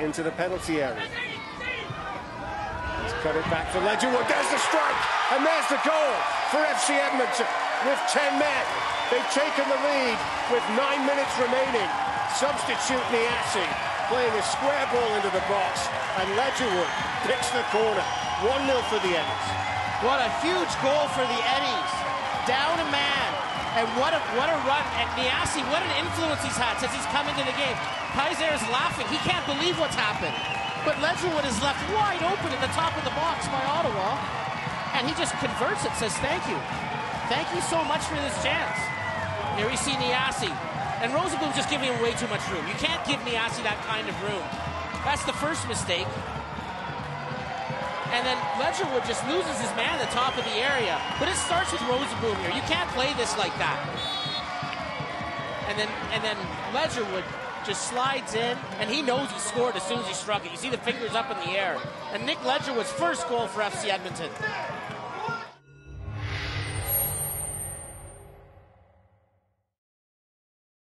into the penalty area. He's cut it back for Ledgerwood. There's the strike, and there's the goal for FC Edmonton with 10 men. They've taken the lead with nine minutes remaining. Substitute Nyassi playing a square ball into the box, and Ledgerwood picks the corner. 1-0 for the Eddies. What a huge goal for the Eddies. Down a man. And what a what a run. And Nyassi, what an influence he's had since he's come into the game. Kaiser is laughing. He can't believe what's happened. But Ledgerwood is left wide open at the top of the box by Ottawa. And he just converts it, says thank you. Thank you so much for this chance. Here we see Nyassi. And Rosenbloom's just giving him way too much room. You can't give Nyassi that kind of room. That's the first mistake. And then Ledgerwood just loses his man at the top of the area. But it starts with Rosenbloom here. You can't play this like that. And then and then Ledgerwood just slides in, and he knows he scored as soon as he struck it. You see the fingers up in the air. And Nik Ledgerwood's first goal for FC Edmonton.